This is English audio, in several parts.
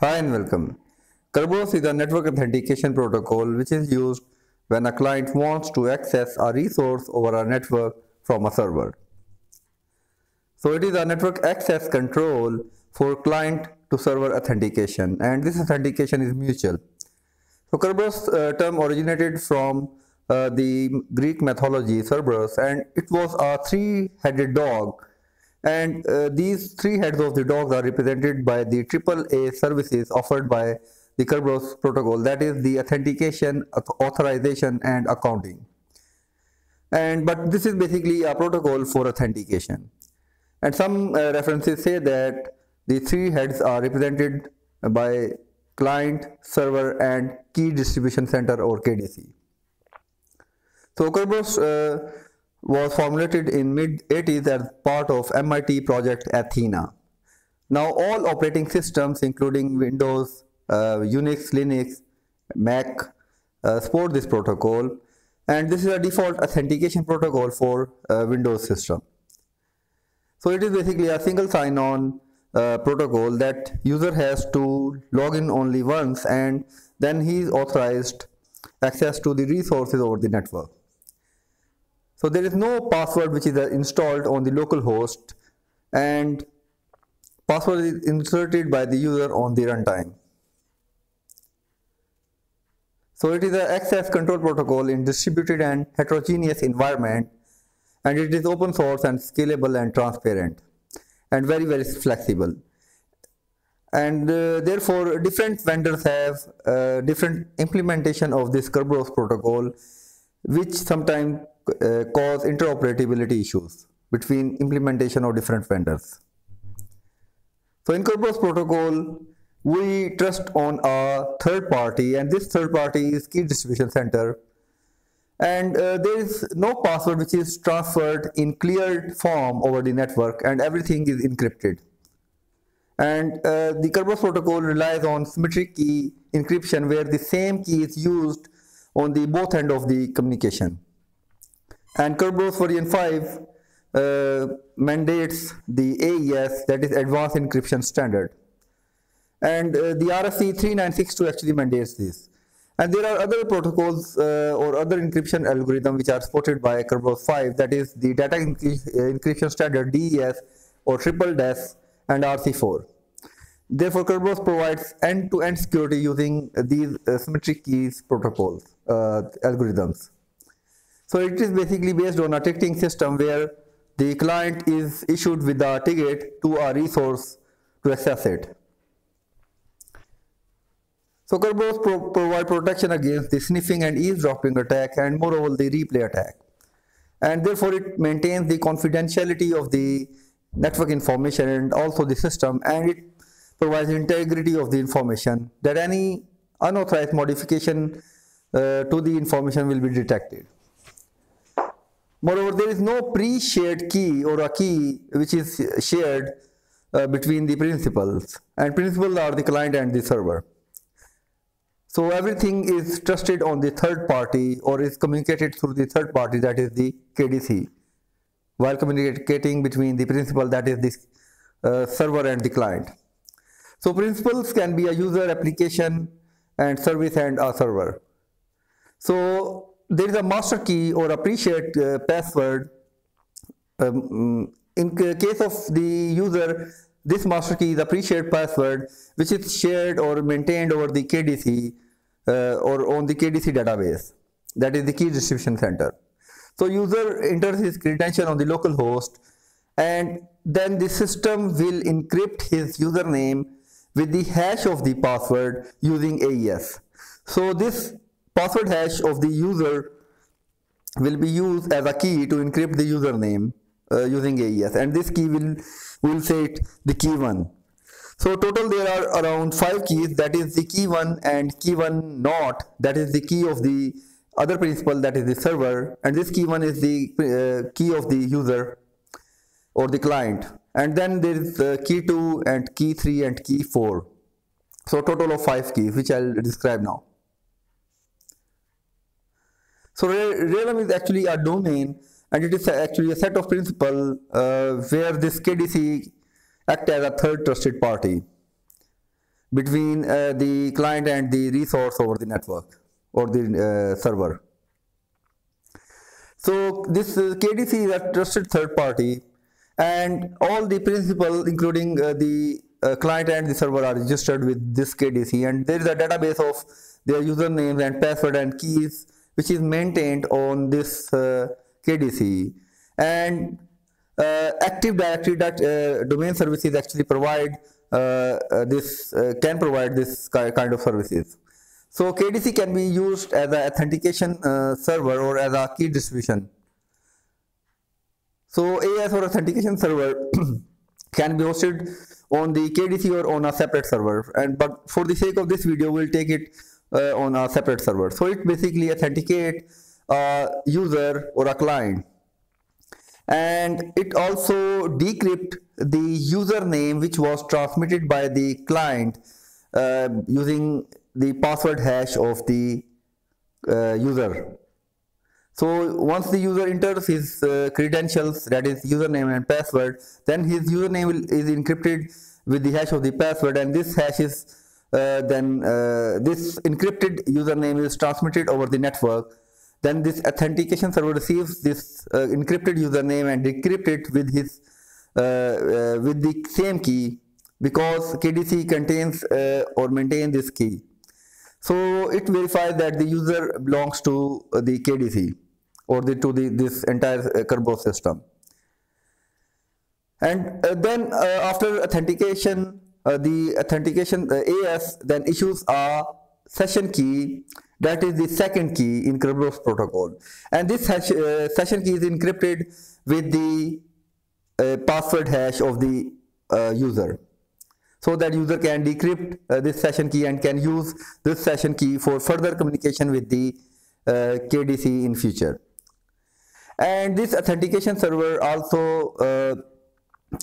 Hi and welcome. Kerberos is a network authentication protocol which is used when a client wants to access a resource over a network from a server. So it is a network access control for client to server authentication and this authentication is mutual. So Kerberos uh, term originated from uh, the Greek mythology Cerberus and it was a three-headed dog and uh, these three heads of the dogs are represented by the AAA services offered by the Kerberos protocol that is the authentication, authorization and accounting. And but this is basically a protocol for authentication. And some uh, references say that the three heads are represented by client, server and key distribution center or KDC. So Kerberos uh, was formulated in mid 80s as part of MIT project Athena. Now all operating systems including Windows, uh, Unix, Linux, Mac uh, support this protocol and this is a default authentication protocol for uh, Windows system. So it is basically a single sign-on uh, protocol that user has to log in only once and then he is authorized access to the resources over the network. So there is no password which is uh, installed on the local host and password is inserted by the user on the runtime. So it is an access control protocol in distributed and heterogeneous environment and it is open source and scalable and transparent and very very flexible and uh, therefore different vendors have uh, different implementation of this Kerberos protocol which sometimes uh, cause interoperability issues between implementation of different vendors. So in Kerberos protocol, we trust on a third party and this third party is key distribution center and uh, there is no password which is transferred in cleared form over the network and everything is encrypted. And uh, the Kerberos protocol relies on symmetric key encryption where the same key is used on the both end of the communication. And Kerberos version 5 uh, mandates the AES, that is Advanced Encryption Standard. And uh, the RFC 3962 actually mandates this. And there are other protocols uh, or other encryption algorithms which are supported by Kerberos 5, that is the Data Encryption Standard DES or Triple DES and RC4. Therefore, Kerberos provides end-to-end -end security using these uh, symmetric keys protocols, uh, algorithms. So it is basically based on a ticketing system where the client is issued with a ticket to a resource to access it. So Kerberos pro provide protection against the sniffing and eavesdropping attack and moreover the replay attack. And therefore it maintains the confidentiality of the network information and also the system and it provides integrity of the information that any unauthorized modification uh, to the information will be detected. Moreover, there is no pre-shared key or a key which is shared uh, between the principals and principals are the client and the server. So everything is trusted on the third party or is communicated through the third party that is the KDC while communicating between the principal that is the uh, server and the client. So principals can be a user application and service and a server. So there is a master key or a pre-shared uh, password. Um, in case of the user, this master key is a pre-shared password which is shared or maintained over the KDC uh, or on the KDC database. That is the key distribution center. So user enters his credential on the local host and then the system will encrypt his username with the hash of the password using AES. So this Password hash of the user will be used as a key to encrypt the username uh, using AES and this key will will set the key 1. So total there are around 5 keys that is the key 1 and key 1 not that is the key of the other principal that is the server and this key 1 is the uh, key of the user or the client and then there is uh, key 2 and key 3 and key 4. So total of 5 keys which I'll describe now. So realm is actually a domain and it is actually a set of principals uh, where this KDC act as a third trusted party. between uh, the client and the resource over the network or the uh, server. So this KDC is a trusted third party and all the principal including uh, the uh, client and the server are registered with this KDC and there is a database of their usernames and password and keys which is maintained on this uh, KDC and uh, Active Directory that, uh, domain services actually provide uh, this can provide this kind of services. So KDC can be used as an authentication server or as a key distribution. So AS or authentication server can be hosted on the KDC or on a separate server and but for the sake of this video we'll take it uh, on a separate server. So it basically authenticate a user or a client. And it also decrypt the username which was transmitted by the client uh, using the password hash of the uh, user. So once the user enters his uh, credentials that is username and password then his username is encrypted with the hash of the password and this hash is uh, then uh, this encrypted username is transmitted over the network then this authentication server receives this uh, encrypted username and decrypt it with his uh, uh, with the same key because KDC contains uh, or maintain this key. So it verifies that the user belongs to the KDC or the, to the this entire Kerberos system. And then after authentication, the authentication AS then issues a session key that is the second key in Kerberos protocol. And this hash, uh, session key is encrypted with the uh, password hash of the uh, user. So that user can decrypt uh, this session key and can use this session key for further communication with the uh, KDC in future. And this authentication server also uh,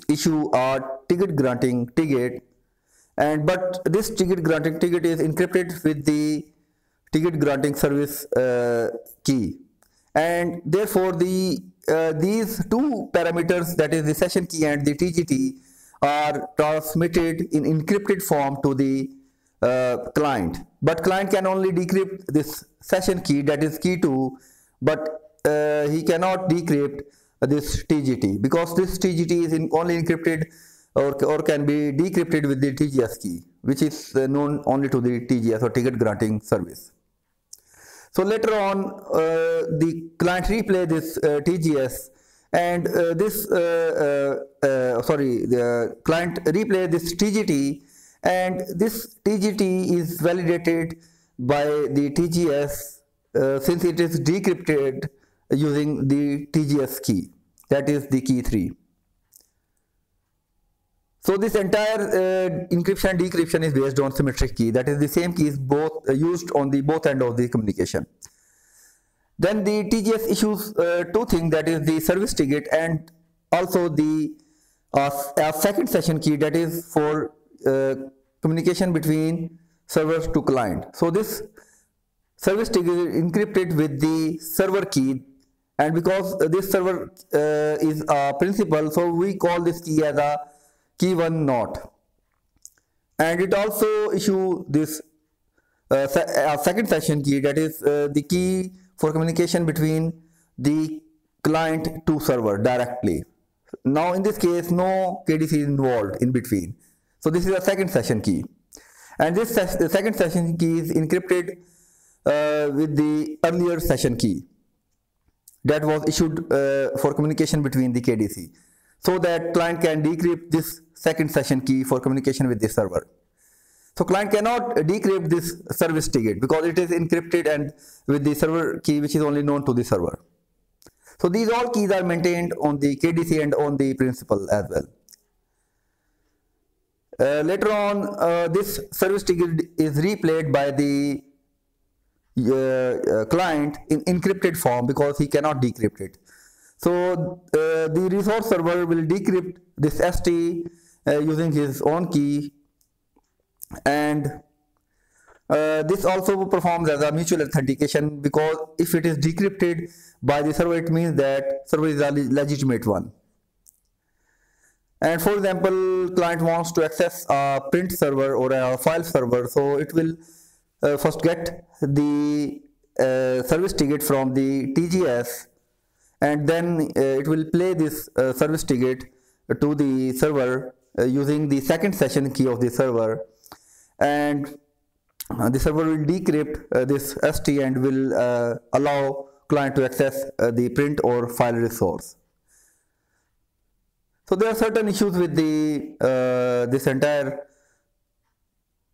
issue a ticket granting ticket and but this ticket granting ticket is encrypted with the ticket granting service uh, key. And therefore the uh, these two parameters that is the session key and the TGT are transmitted in encrypted form to the uh, client. But client can only decrypt this session key that is key 2 but uh, he cannot decrypt this TGT because this TGT is in only encrypted or, or can be decrypted with the TGS key which is uh, known only to the TGS or ticket granting service. So later on, uh, the client replay this uh, TGS and uh, this, uh, uh, sorry, the client replay this TGT and this TGT is validated by the TGS since it is decrypted using the TGS key, that is the key 3. So this entire uh, encryption and decryption is based on symmetric key. That is the same key is both uh, used on the both end of the communication. Then the TGS issues uh, two things that is the service ticket and also the uh, second session key that is for uh, communication between servers to client. So this service ticket is encrypted with the server key and because this server uh, is a principal so we call this key as a key 1 not. And it also issue this uh, se uh, second session key that is uh, the key for communication between the client to server directly. Now in this case no KDC is involved in between. So this is a second session key. And this ses second session key is encrypted uh, with the earlier session key that was issued uh, for communication between the KDC so that client can decrypt this second session key for communication with the server. So client cannot decrypt this service ticket because it is encrypted and with the server key which is only known to the server. So these all keys are maintained on the KDC and on the principal as well. Uh, later on, uh, this service ticket is replayed by the uh, uh client in encrypted form because he cannot decrypt it. So uh, the resource server will decrypt this ST uh, using his own key. And uh, this also performs as a mutual authentication because if it is decrypted by the server it means that server is a legitimate one. And for example client wants to access a print server or a file server so it will uh, first get the uh, service ticket from the TGS and then uh, it will play this uh, service ticket to the server using the second session key of the server and uh, the server will decrypt this ST and will allow client to access the print or file resource. So there are certain issues with the uh, this entire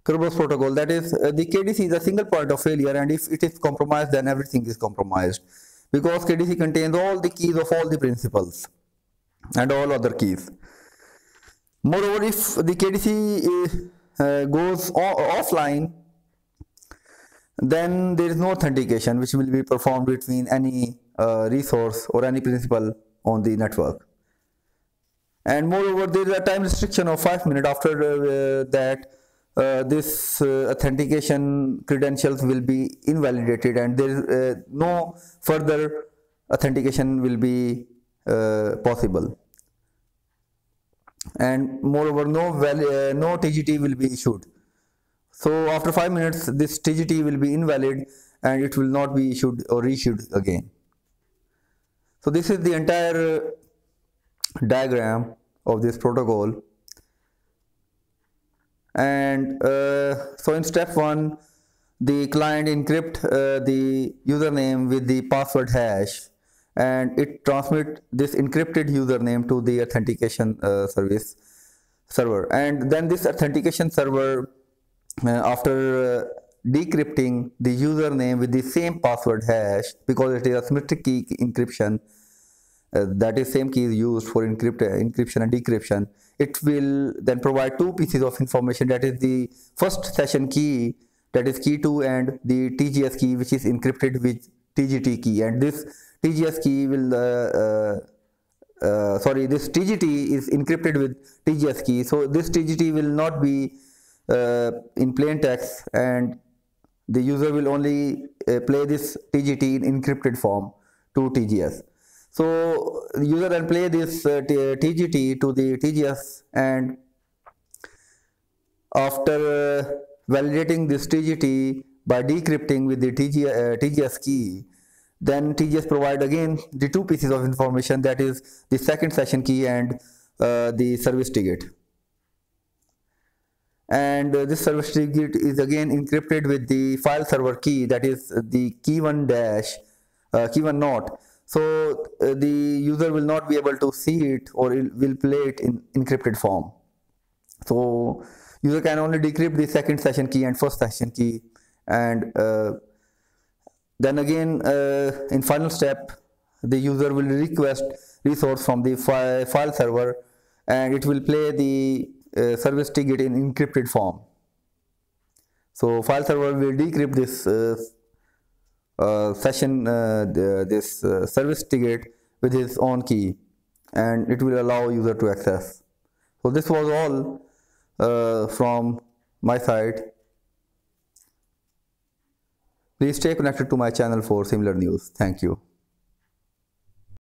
Kerberos protocol. That is, uh, the KDC is a single point of failure, and if it is compromised, then everything is compromised because KDC contains all the keys of all the principals and all other keys. Moreover, if the KDC uh, goes offline, then there is no authentication which will be performed between any uh, resource or any principal on the network. And moreover there is a time restriction of 5 minutes after uh, that uh, this uh, authentication credentials will be invalidated and there is uh, no further authentication will be possible and moreover no uh, no TGT will be issued. So after 5 minutes this TGT will be invalid and it will not be issued or reissued again. So this is the entire diagram of this protocol. And uh, so in step one the client encrypt uh, the username with the password hash and it transmit this encrypted username to the authentication uh, service server. And then this authentication server uh, after uh, decrypting the username with the same password hash because it is a symmetric key encryption uh, that is same key is used for encrypt, uh, encryption and decryption it will then provide two pieces of information. That is the first session key that is key 2 and the TGS key which is encrypted with TGT key. And this TGS key will uh, uh, sorry this TGT is encrypted with TGS key so this TGT will not be in plain text and the user will only play this TGT in encrypted form to TGS so the user can play this uh, TGT to the TGS and after uh, validating this TGT by decrypting with the TG, uh, TGS key, then TGS provide again the two pieces of information that is the second session key and uh, the service ticket. And uh, this service ticket is again encrypted with the file server key that is the key one dash, uh, key one not so uh, the user will not be able to see it or will play it in encrypted form so user can only decrypt the second session key and first session key and uh, then again uh, in final step the user will request resource from the fi file server and it will play the uh, service ticket in encrypted form. So file server will decrypt this uh, uh, session uh, the, this uh, service ticket with his own key and it will allow user to access. So this was all from my side please stay connected to my channel for similar news. Thank you